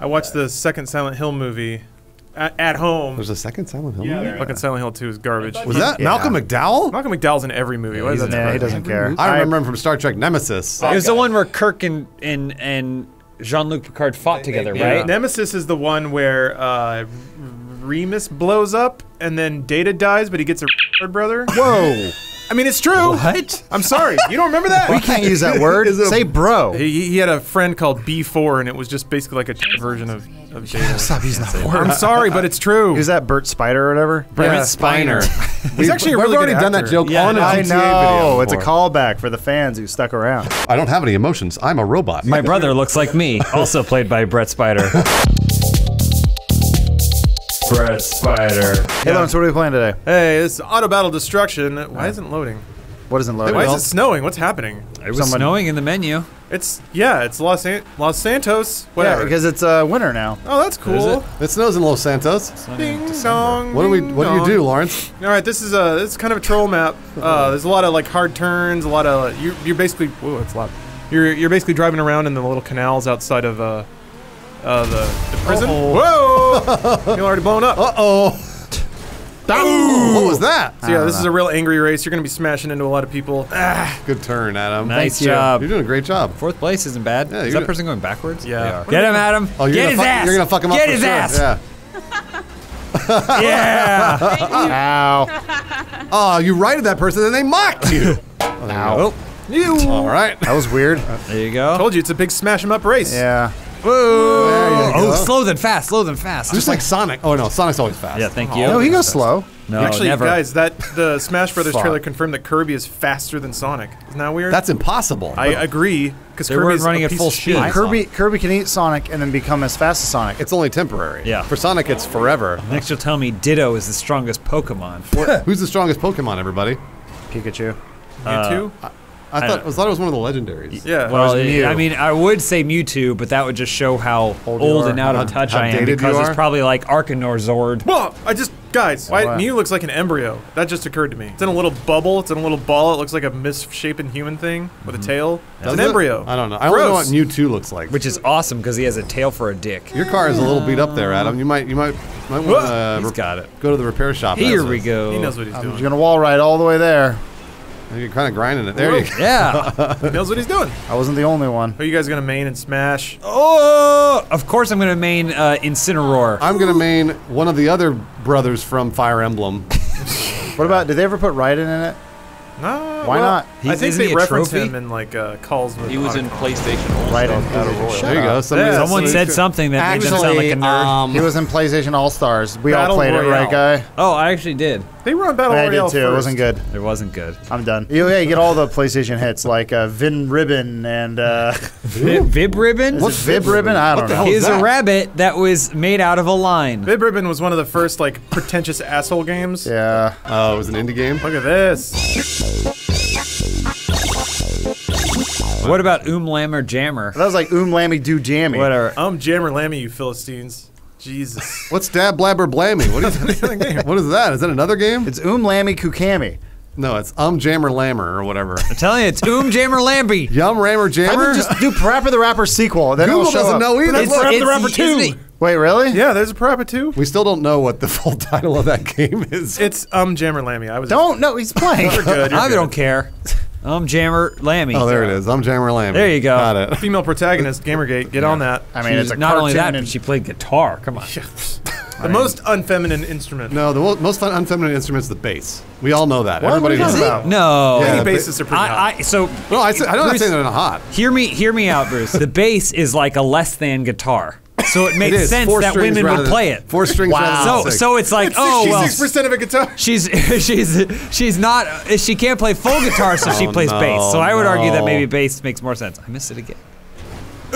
I watched the second Silent Hill movie at, at home. There's a second Silent Hill yeah, movie? fucking Silent Hill 2 is garbage. Was that Yeah. Malcolm McDowell? Malcolm McDowell's in every movie. Why is He's- that? yeah, he doesn't care. I remember him from Star Trek Nemesis. It was the one where Kirk and and, and Jean-Luc Picard fought together, Yeah. right? Nemesis is the one where uh, Remus blows up and then Data dies, but he gets a brother. Whoa! I mean, it's true. What? I'm sorry. You don't remember that? We can't use that word. Is Say bro. He, he had a friend called B4, and it was just basically like a version of, of Data. Stop using that word. I'm sorry, but it's true. Is that Bert Spider or whatever? Yeah. Brent Spiner. He's actually a We've really already good done that joke Yeah, on a I GTA know. video. It's a callback for the fans who stuck around. I don't have any emotions. I'm a robot. My brother looks like me, also played by Brett Spider. Brett Spider. Hey, Lawrence, what are we playing today? Hey, this is Auto Battle Destruction. Why isn't it loading? What isn't loading? Why is it snowing? What's happening? It was Someone- snowing in the menu. It's yeah, it's Los San- Los Santos. Yeah, Whatever. because it's uh, winter now. oh, that's cool. It snows in Los Santos. Ding dong. What do we? ding What do you do, Lawrence? All right, this is a this is kind of a troll map. Uh, there's a lot of like hard turns, a lot of you're, you're basically whoa, it's loud. You're you're basically driving around in the little canals outside of uh, uh the, the prison. Whoa! You're already blown up. Uh oh. What was that? So yeah, this is a real angry race. You're gonna be smashing into a lot of people. Ah, Good turn, Adam. Nice you. job. You're doing a great job. Fourth place isn't bad. Yeah, Is you're that go- person going backwards? Yeah. They are. What Get him, Adam. Oh, you're Get gonna his fuck, ass. You're gonna fuck him up Get for his sure. ass. Yeah. Yeah. Ow. Oh, you righted that person, and they mocked you. oh, there you you. All right. That was weird. There you go. Told you it's a big smash 'em up race. Yeah. Whoa. Oh, go. slow then fast. Slow then fast. Just like Sonic. Oh no, Sonic's always fast. yeah, thank you. No, he goes slow. No, Actually, never. guys, that the Smash Brothers trailer confirmed that Kirby is faster than Sonic. Isn't that weird? That's impossible. I agree because They weren't Kirby's running a at full speed. Kirby Kirby can eat Sonic and then become as fast as Sonic. it's only temporary. Yeah. For Sonic, it's forever. Next, you'll tell me Ditto is the strongest Pokemon. Who's the strongest Pokemon, everybody? Pikachu. Mewtwo. I thought, I thought it was one of the legendaries. yeah. Well, it's Mew. I mean, I would say Mewtwo, but that would just show how Old old, and out How- of touch how I am because it's probably like Arcanor Zord. Well, I just guys, why what? Mew looks like an embryo. That just occurred to me. It's in a little bubble. It's in a little ball. It looks like a misshapen human thing with a mm-hmm. tail. It's Does an it? embryo. I don't know. I don't know what Mewtwo looks like. Which is awesome because he has a tail for a dick. Your car is a little beat up there, Adam. You might, you might, might want to He's got it. go to the repair shop. Here we go. He knows what he's I'm doing. just gonna wall ride all the way there. You're kind of grinding it. There you go. Yeah. He knows what he's doing. I wasn't the only one. Are you guys gonna main and smash? oh, of course I'm gonna main uh, Incineroar. I'm gonna main one of the other brothers from Fire Emblem. What about? Did they ever put Raiden in it? No. Why well, not? I think they he reference him in like uh, calls with. He was in PlayStation All Raiden. Battle Royale. there you go. Somebody, Yeah, Someone so said he's- something that made them sound like a nerd. um, He was in PlayStation All Stars. We Battle all played it, Royale. right, guy? oh, I actually did. They were on Battle I Royale did too. It wasn't good. It wasn't good. I'm done. You, yeah, you get all the PlayStation hits like uh, Vin Ribbon and uh, Vib, Vib Ribbon? what's Vib Ribbon? I don't the know. hell is is a rabbit that was made out of a line. Bib Ribbon was one of the first like pretentious asshole games. Yeah. Oh, it was an indie game. Look at this. What about Oom Lammer Jammer? That was like Oom Lammy Do Jammy. Whatever. I'm Jammer Lammy, you Philistines. Jesus. What's Dab Blabber Blammy? What is, what is that? Is that another game? It's Oom Lammy Kukami. No, it's Um Jammer Lammer or whatever. I'm telling you, it's Oom Jammer Lambie. Yum Rammer I Jammer. would just do Parappa the Rapper sequel. Then Google it'll show doesn't up. know either. That's Look, Parappa the Rapper isn't 2. he? Wait, really? Yeah, there's a Parappa 2. we still don't know what the full title of that game is. It's um Jammer Lammy. I was Don't. No, he's playing. You're good. You're I good. don't care. Um Jammer Lammy. oh, there it is. I'm Jammer Lammy. There you go. Got it. Female protagonist, Gamergate. Get on that. I mean, She's it's a not only that, cartoon but and- she played guitar. Come on. The most unfeminine instrument. No, the most fun unfeminine instrument is the bass. We all know that. What are Everybody knows that. No. Yeah, Any but- bassists are pretty hot. I, I so No, I say, I don't Bruce- say they're not hot. hear me hear me out, Bruce. The bass is like a less than guitar. So it makes It is. sense Four that strings women rather would than- play it. Four strings rather than So six. so it's like oh well 66% of a guitar. she's she's she's not she can't play full guitar so she Oh, plays no, bass. So I would argue that maybe bass makes more sense. I missed it again.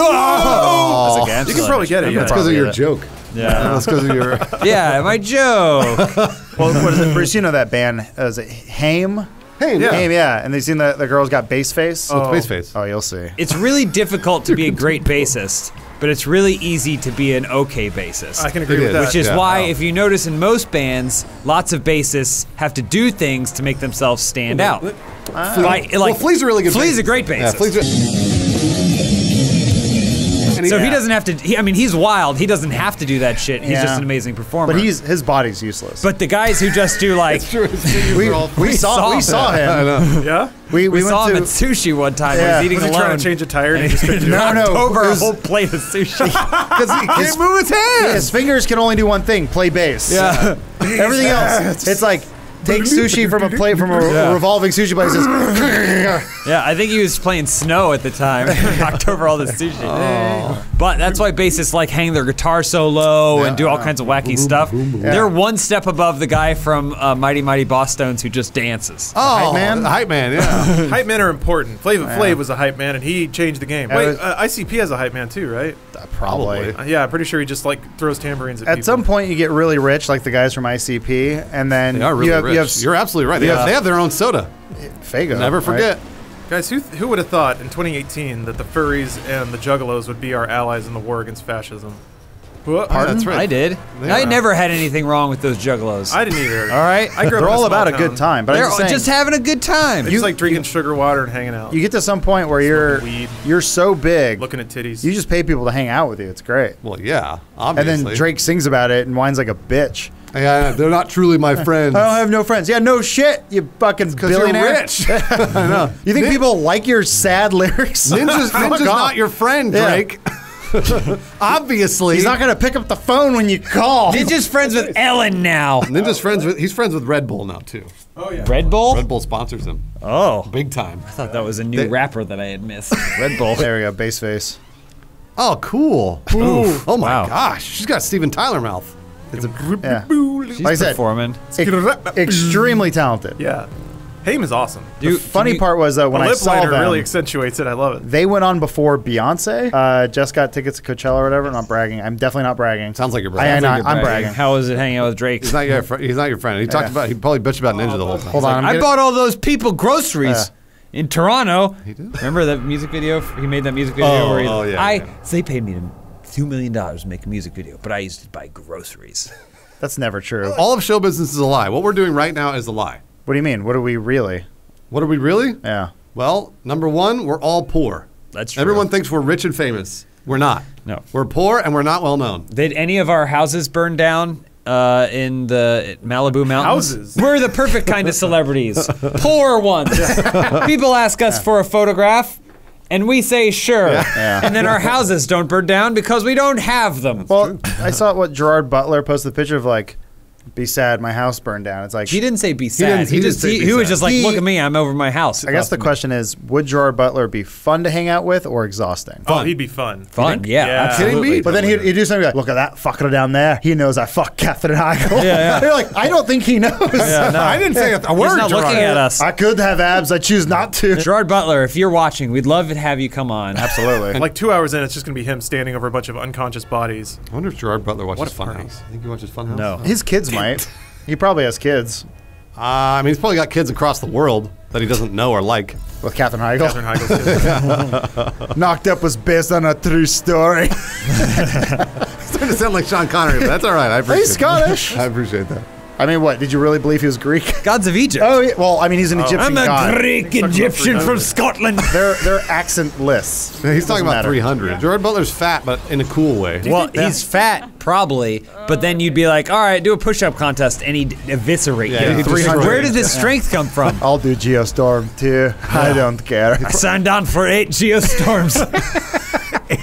Oh, That's okay. You can probably get it. I'm Yeah. That's because of your Probably joke. Yeah. That's because of your. yeah, my joke. Well, what is it? Bruce, you know that band? Uh, is it Haim? Hey, Yeah. Haim, yeah. And they seen the, the girl's got bass face? Oh, bass face. Oh, you'll see. It's really difficult to be a great bassist, but it's really easy to be an okay bassist. I can agree It with is. that. Which is Yeah. why, Wow. if you notice in most bands, lots of bassists have to do things to make themselves stand out. Like, well, Flea's a really good. Flea's bassist. a great Yeah, bassist. Flea's. A- And So he doesn't have to. He, I mean, he's wild. He doesn't have to do that shit. He's Yeah. just an amazing performer. But he's his body's useless. But the guys who just do like we, we saw saw we him. saw I him. know. Yeah? We, we, we, saw him at sushi one time. Yeah. He was eating Was he alone. trying to change a tire and he just couldn't do No, it? no. over it a whole plate of sushi. Because he can't move his hands. his fingers can only do one thing: play bass. yeah. Everything else, it's like take sushi from a plate from a Yeah. revolving sushi plate. It says, Yeah, I think he was playing snow at the time. knocked over all the sushi. But that's why bassists like hang their guitar so low and do all kinds of wacky stuff. They're one step above the guy from uh, Mighty Mighty Bosstones who just dances. Oh, Hype man? the Hype man, yeah. Hype men are important. Flavor Flav was a hype man, and he changed the game. Yeah, Wait, it was- uh, ICP has a hype man too, right? Probably. Uh, yeah, I'm pretty sure he just like throws tambourines at, people. At people. some point, you get really rich, like the guys from ICP, and then They are really you have, rich. you have You're absolutely right. They, you have, have- they have their own soda. Faygo. Never right? forget. Guys, who who would have thought in 2018 that the furries and the juggalos would be our allies in the war against fascism? Whoa, That's right. I did. They I are. never had anything wrong with those juggalos. I didn't either. all right? I grew up They're in all small about a good time, but They're I'm just, saying, just having a good time. It's like drinking sugar water and hanging out, you get to some point where you're weed. you're so big, looking at titties. you just pay people to hang out with you. It's great. Well, yeah, obviously. And then Drake sings about it and whines like a bitch. Yeah, they're not truly my friends. I don't have no friends. Yeah, no shit, you fucking Because you're billionaire. rich. I know. You think Nin- people like your sad lyrics? Ninja's, oh Fuck Ninja's not your friend, Yeah. Drake. Obviously. He's not gonna pick up the phone when you call. He's just friends with Ellen now. Ninja's friends with he's friends with Red Bull now too. oh yeah. Red Bull? Red Bull sponsors him Oh. big time. I thought that was a new They- rapper that I had missed. Red Bull. There we go, bass face. Oh, cool. Ooh. Oh my Wow. gosh, she's got Steven Tyler mouth. It's a Yeah, She's Like I said, performing. ex- extremely talented. Yeah. Haim is awesome. The Dude, funny can you- part was that when the I lip saw liner them, really accentuates it. I love it. they went on before Beyonce. Uh, just got tickets to Coachella or whatever. I'm not bragging. I'm definitely not bragging. Sounds like you're I, I bragging. know, You're I'm bragging. How was it hanging out with Drake? He's not your fr- he's not your friend. He talked about he probably bitched about Ninja the whole time. Hold on, I'm I gonna- bought all those people groceries in Toronto. He did? Remember that music video? He made that music video Oh, where he, oh, yeah, I yeah. so they paid me two million dollars to make a music video, but I used to buy groceries. That's never true. All of show business is a lie. What we're doing right now is a lie. What do you mean? What are we really? What are we really? Yeah. Well, number one, we're all poor. That's true. Everyone thinks we're rich and famous. We're not. No. We're poor and we're not well known. Did any of our houses burn down uh, in the Malibu mountains? Houses? We're the perfect kind of celebrities. Poor ones. People ask us for a photograph, and we say sure. Yeah. And then our houses don't burn down because we don't have them. Well, I saw what Gerard Butler posted the picture of like, be sad, my house burned down. It's like he didn't say be sad. didn't- He, he didn't just say he, be he was just like, He- look at me, I'm over my house. I guess the question is, would Gerard Butler be fun to hang out with or exhausting? Oh, he'd be fun. Fun, yeah, Yeah. absolutely. Kidding me? But then he'd, he'd do something like, look at that fucker down there. He knows I fuck Katherine Heigl. Yeah, yeah. You're like, I don't think he knows. Yeah, no. I didn't say a, a He's word. not looking at us. I could have abs. I choose not to. Gerard Butler, if you're watching, we'd love to have you come on. Absolutely. Like two hours in, it's just gonna be him standing over a bunch of unconscious bodies. I wonder if Gerard Butler watches What a Funhaus. party. I think he watches Funhaus. No. His kids might. He probably has kids Uh, I mean, he's probably got kids across the world that he doesn't know or like. with Katherine Heigl. Katherine Heigl's kids. Knocked Up was based on a true story. It's starting to sound like Sean Connery, but that's all right. I appreciate He's Scottish. I appreciate that. I mean, what? Did you really believe he was Greek? Gods of Egypt. Oh, yeah, well, I mean, he's an oh. Egyptian I'm a god. Greek Egyptian from Scotland. They're they're accentless. He's talking about matter. 300. Gerard Butler's fat, but in a cool way. Well, he's fat, probably, but then you'd be like, all right, do a push up contest, and he'd eviscerate Yeah, you. he'd Where did this strength come from? I'll do Geostorm too. I don't care. I signed on for eight geostorms.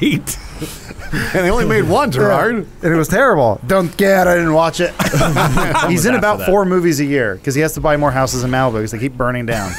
eight. and they only made one, Gerard. And it was terrible. Don't care. I didn't watch it. He's in about four movies a year because he has to buy more houses in Malibu because they keep burning down.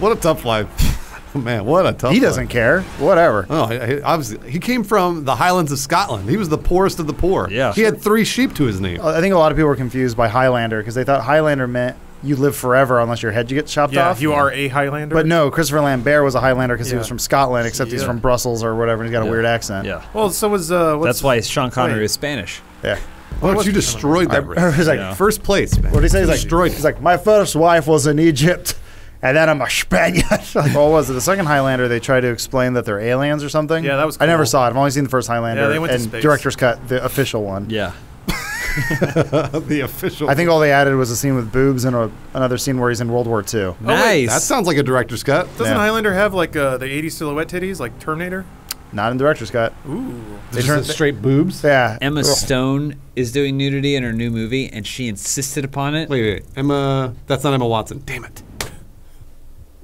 What a tough life. Man, what a tough He doesn't care. Whatever. Oh, he- he- obviously, he came from the Highlands of Scotland. He was the poorest of the poor. Yeah. He had three sheep to his name. I think a lot of people were confused by Highlander because they thought Highlander meant you live forever unless your head gets chopped yeah, off. you are a Highlander. But no, Christopher Lambert was a Highlander because he was from Scotland, except he's from Brussels or whatever, and he's got a weird accent. yeah. Well, so was uh. What's, That's why Sean Connery Wait. is Spanish. Yeah. Why don't you destroyed that race? He's like, Yeah. First place, man. what did he say? He's like, destroyed. he's like, my first wife was in Egypt, and then I'm a Spaniard. like, what was it? The second Highlander, they tried to explain that they're aliens or something. Yeah, that was I never saw it. I've only seen the first Highlander. Yeah, they went to and space. director's cut, the official one. Yeah. the official. I think all they added was a scene with boobs and a, another scene where he's in World War II. Nice. that sounds like a director's cut. Doesn't Yeah. Highlander have like uh, the 80s silhouette titties, like Terminator? Not in director's cut. Ooh. They Just turned straight boobs. Yeah. Emma Ugh. Stone is doing nudity in her new movie, and she insisted upon it. Wait, wait, Emma. That's not Emma Watson. Damn it.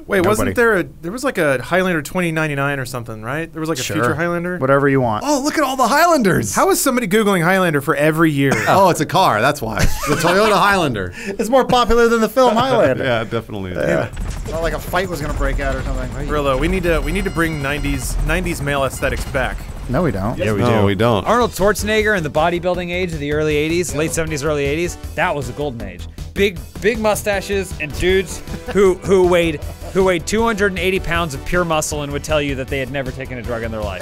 Wait, Nobody. wasn't there a there was like a Highlander 2099 or something, right? There was like a Sure. future Highlander. Whatever you want. Oh, look at all the Highlanders. How is somebody googling Highlander for every year? Oh, it's a car. That's why. The Toyota Highlander. It's more popular than the film Highlander. Yeah, definitely. is. Yeah. Not like a fight was gonna break out or something. Brillo, we need to we need to bring 90s 90s male aesthetics back. No, we don't. Yeah, we no, do. we don't. Arnold Schwarzenegger in the bodybuilding age of the early 80s, late 70s, early 80s, that was the golden age. Big, big mustaches and dudes who who weighed who weighed 280 pounds of pure muscle and would tell you that they had never taken a drug in their life.